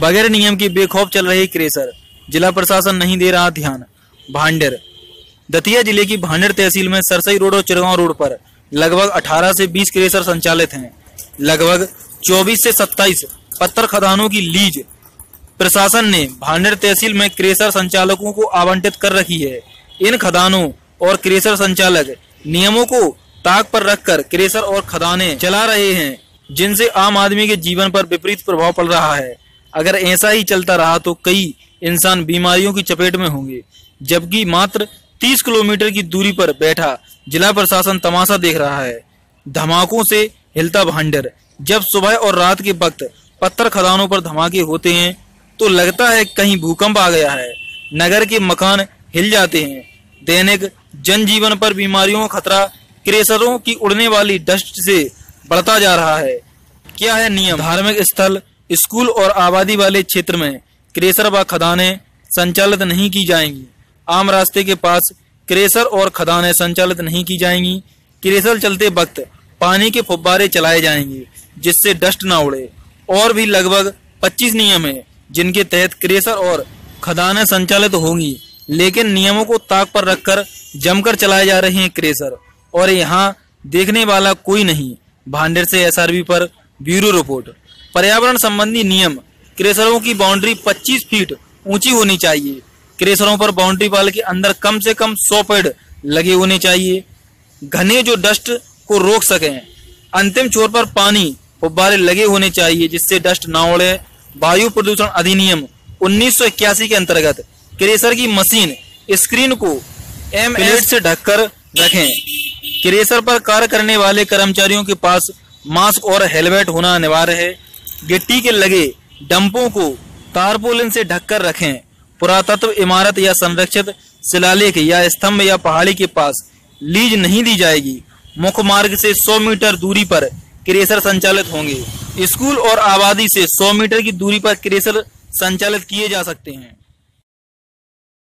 बगैर नियम की बेखौफ चल रही क्रेसर, जिला प्रशासन नहीं दे रहा ध्यान। भांडेर, दतिया ज़िले की भांडेर तहसील में सरसई रोड और चिरगांव रोड पर लगभग 18 से 20 क्रेसर संचालित हैं। लगभग 24 से 27 पत्थर खदानों की लीज। प्रशासन ने भांडेर तहसील में क्रेसर संचालकों को आवंटित कर रखी है। इन खदानों और क्रेसर संचालक नियमों को ताक पर रखकर क्रेसर और खदाने चला रहे हैं, जिनसे आम आदमी के जीवन पर विपरीत प्रभाव पड़ रहा है। अगर ऐसा ही चलता रहा तो कई इंसान बीमारियों की चपेट में होंगे, जबकि मात्र 30 किलोमीटर की दूरी पर बैठा जिला प्रशासन तमाशा देख रहा है। धमाकों से हिलता भंडर। जब सुबह और रात के वक्त पत्थर खदानों पर धमाके होते हैं तो लगता है कहीं भूकंप आ गया है। नगर के मकान हिल जाते हैं। दैनिक जनजीवन पर बीमारियों का खतरा क्रेसरों की उड़ने वाली डस्ट से बढ़ता जा रहा है। क्या है नियम? धार्मिक स्थल, स्कूल और आबादी वाले क्षेत्र में क्रेसर व खदानें संचालित नहीं की जाएँगी। आम रास्ते के पास क्रेसर और खदानें संचालित नहीं की जाएँगी। क्रेसर चलते वक्त पानी के फुब्बारे चलाए जाएँगे, जिससे डस्ट ना उड़े। और भी लगभग 25 नियम है, जिनके तहत क्रेसर और खदानें संचालित होंगी। लेकिन नियमों को ताक पर रखकर जमकर चलाए जा रहे हैं क्रेसर। और यहाँ देखने वाला कोई नहीं। भांडेर से एसआरबी पर ब्यूरो रिपोर्ट। पर्यावरण संबंधी नियम, क्रेसरों की बाउंड्री 25 फीट ऊँची होनी चाहिए। क्रेसरों पर बाउंड्री वाल के अंदर कम से कम 100 पेड़ लगे होने चाहिए। घने जो डस्ट को रोक सकें, अंतिम छोर पर पानी फुब्बारे लगे होने चाहिए, जिससे डस्ट ना उड़े। वायु प्रदूषण अधिनियम उन्नीस सौ इक्यासी के अंतर्गत क्रेसर की मशीन स्क्रीन को एम से ढककर रखें। क्रेसर पर कार्य करने वाले कर्मचारियों के पास मास्क और हेलमेट होना अनिवार्य है। गिट्टी के लगे डंपों को तारपोलिन से ढककर रखें। पुरातत्व इमारत या संरक्षित शिलालेख या स्तंभ या पहाड़ी के पास लीज नहीं दी जाएगी। मुख्य मार्ग से 100 मीटर दूरी पर क्रेशर संचालित होंगे। स्कूल और आबादी से 100 मीटर की दूरी पर क्रेशर संचालित किए जा सकते हैं।